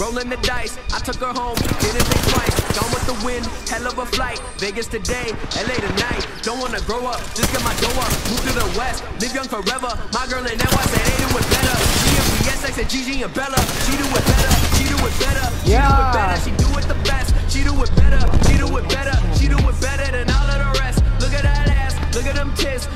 rolling the dice. I took her home, didn't think twice. Gone with the wind, hell of a flight. Vegas today, LA tonight. Don't wanna grow up, just get my dough up. Move to the west, live young forever. My girl and now I said hey, do it better. She and BSX and Gigi and Bella. She do it better, she do it better. She yeah. do it better, she do it the best. She do it better, she do it better. She do it better than all of the rest. Look at that ass, look at them tits.